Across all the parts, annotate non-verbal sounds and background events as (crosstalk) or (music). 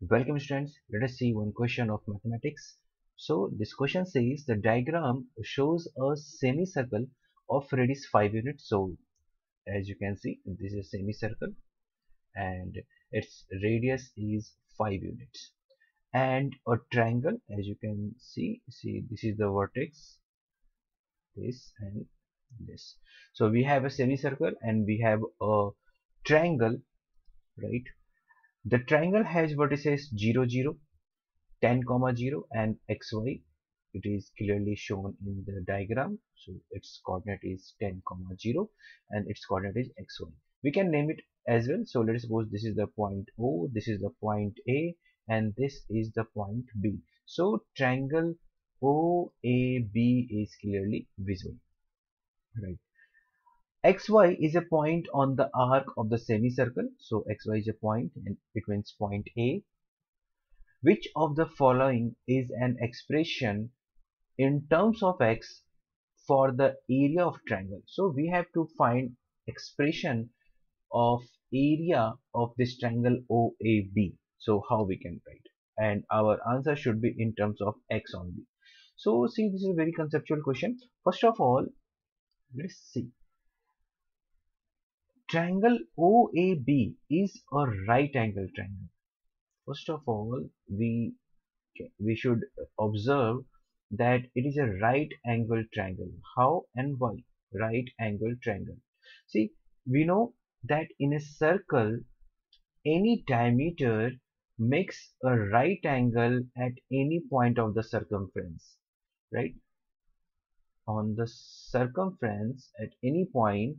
Welcome students, let us see one question of mathematics. So this question says the diagram shows a semicircle of radius 5 units. So as you can see this is a semicircle and its radius is 5 units and a triangle as you can see see this is the vertex this and this so we have a semicircle and we have a triangle right the triangle has vertices 0, 0, 10, comma 0 and xy. It is clearly shown in the diagram. So its coordinate is 10, comma 0 and its coordinate is xy. We can name it as well. So let us suppose this is the point O, this is the point A and this is the point B. So triangle OAB is clearly visible. Right xy is a point on the arc of the semicircle. So xy is a point and it means point a. Which of the following is an expression in terms of x for the area of triangle? So we have to find expression of area of this triangle OAB so how we can write? And our answer should be in terms of x only. So see this is a very conceptual question. First of all let's see triangle OAB is a right angle triangle. First of all, we we should observe that it is a right angle triangle. How and why? Right angle triangle. See, we know that in a circle, any diameter makes a right angle at any point of the circumference, right? On the circumference at any point,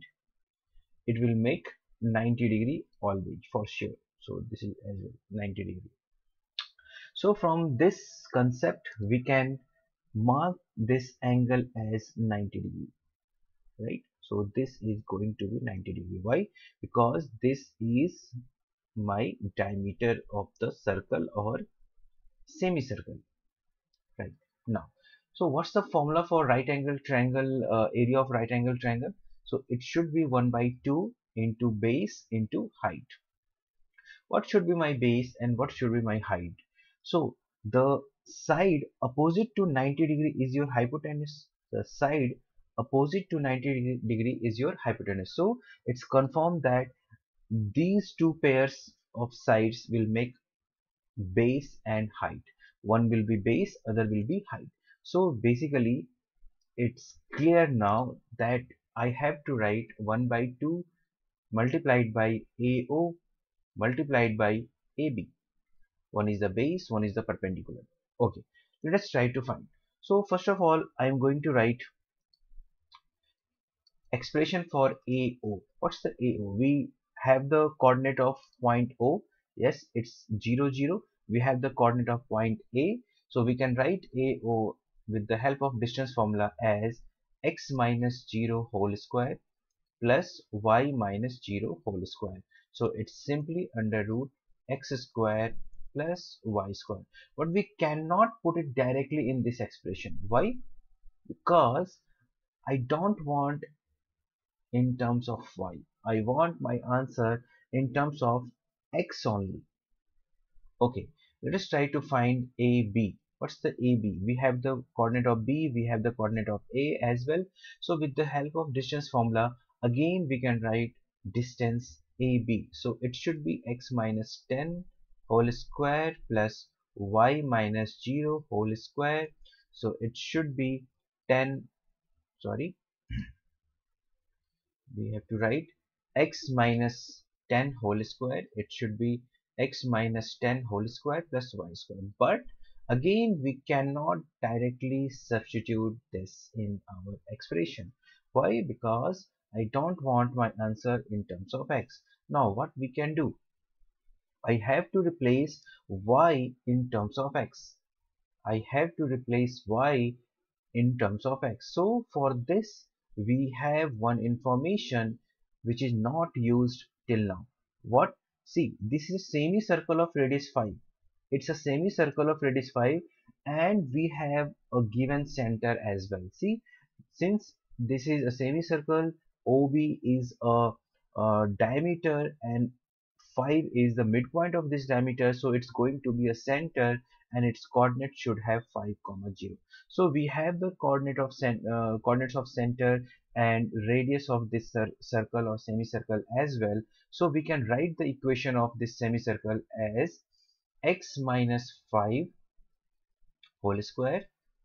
it will make 90 degree always for sure. So this is as well 90 degree. So from this concept we can mark this angle as 90 degree right? So this is going to be 90 degree. Why? Because this is my diameter of the circle or semicircle right? Now so what's the formula for right angle triangle uh, area of right angle triangle so it should be 1 by 2 into base into height. What should be my base and what should be my height? So the side opposite to 90 degree is your hypotenuse. The side opposite to 90 degree is your hypotenuse. So it's confirmed that these two pairs of sides will make base and height. One will be base, other will be height. So basically it's clear now that I have to write 1 by 2 multiplied by AO multiplied by AB. One is the base, one is the perpendicular. Okay, let us try to find. So first of all, I am going to write expression for AO. What's the AO? We have the coordinate of point O. Yes, it's 0, 0. We have the coordinate of point A. So we can write AO with the help of distance formula as x minus 0 whole square plus y minus 0 whole square. So it's simply under root x square plus y square. But we cannot put it directly in this expression. Why? Because I don't want in terms of y. I want my answer in terms of x only. Okay, let us try to find AB what's the AB we have the coordinate of B we have the coordinate of A as well. So with the help of distance formula again we can write distance AB so it should be x minus 10 whole square plus y minus 0 whole square. So it should be 10 sorry. (clears throat) We have to write x minus 10 whole square. It should be x minus 10 whole square plus y square. But Again, we cannot directly substitute this in our expression. Why? Because I don't want my answer in terms of x. Now, what we can do? I have to replace y in terms of x. I have to replace y in terms of x. So, for this, we have one information which is not used till now. What? See, this is a semicircle of radius 5 it's a semicircle of radius 5 and we have a given center as well. See since this is a semicircle OB is a, a diameter and 5 is the midpoint of this diameter so it's going to be a center and its coordinate should have 5 comma 0 so we have the coordinate of uh, coordinates of center and radius of this cir circle or semicircle as well. So we can write the equation of this semicircle as x minus 5 whole square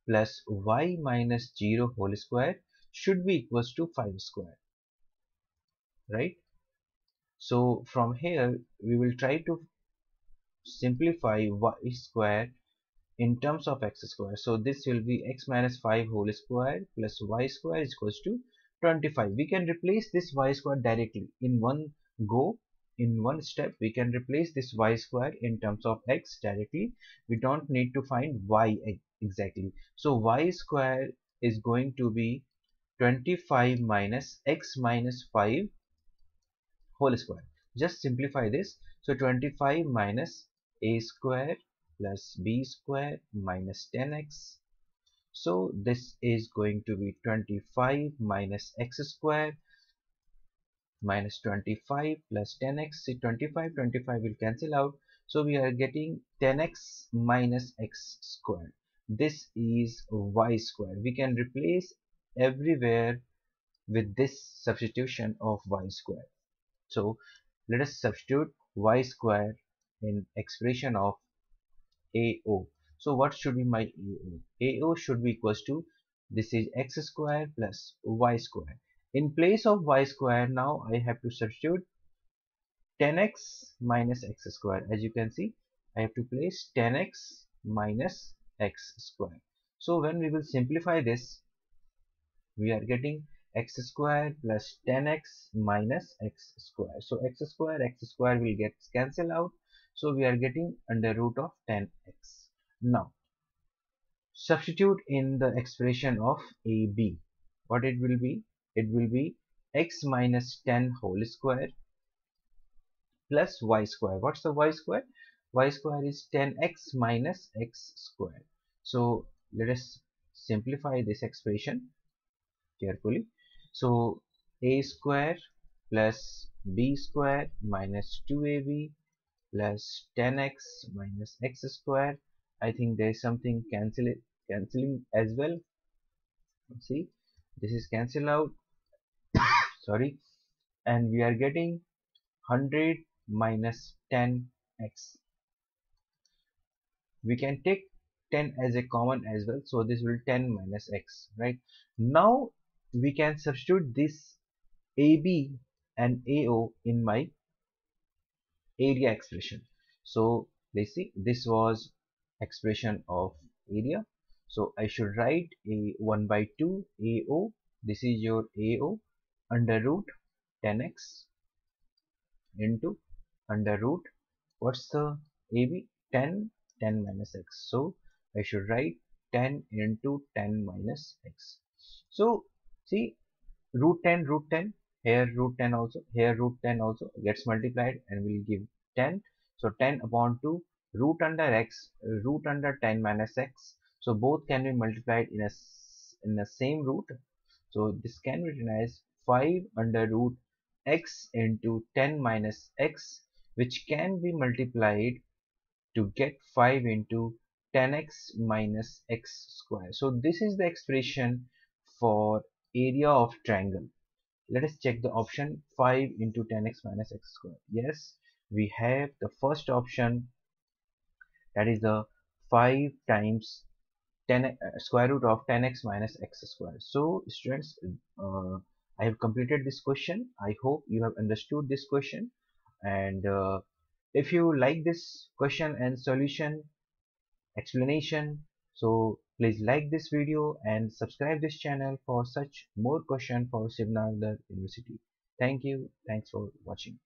plus y minus 0 whole square should be equals to 5 square right? So from here we will try to simplify y square in terms of x square. So this will be x minus 5 whole square plus y square is equals to 25 we can replace this y square directly in one go in one step we can replace this y square in terms of x directly. We don't need to find y exactly. So y square is going to be 25 minus x minus 5 whole square. Just simplify this. So 25 minus a square plus b square minus 10x so this is going to be 25 minus x square minus 25 plus 10x see 25 25 will cancel out so we are getting 10x minus x square this is y square we can replace everywhere with this substitution of y square so let us substitute y square in expression of AO. So what should be my AO? AO should be equals to this is x square plus y square. In place of y square now I have to substitute 10x minus x square. As you can see I have to place 10x minus x square. So when we will simplify this we are getting x square plus 10x minus x square. So x square x square will get cancelled out. So we are getting under root of 10x. Now substitute in the expression of AB. What it will be? It will be x minus 10 whole square plus y square. What's the y square? y square is 10x minus x square. So let us simplify this expression carefully. So a square plus b square minus 2ab plus 10x minus x square. I think there is something cancel cancelling as well. See, this is cancel out. Sorry, and we are getting 100 minus 10x. We can take 10 as a common as well so this will 10 minus x right now we can substitute this AB and AO in my area expression. So let's see this was expression of area. So I should write a 1 by 2 AO. This is your AO under root 10x into under root what's the AB 10 10 minus x. So I should write 10 into 10 minus x. So see root 10 root 10 here root 10 also here root 10 also gets multiplied and will give 10 so 10 upon 2 root under x root under 10 minus x so both can be multiplied in a in the same root so this can be written as 5 under root x into 10 minus x which can be multiplied to get 5 into 10x minus x square. So this is the expression for area of triangle. Let us check the option 5 into 10x minus x square. Yes we have the first option that is the 5 times 10 uh, square root of 10x minus x square. So students uh, I have completed this question I hope you have understood this question and uh, if you like this question and solution explanation so please like this video and subscribe this channel for such more question for Shiv Nadar University. Thank you. Thanks for watching.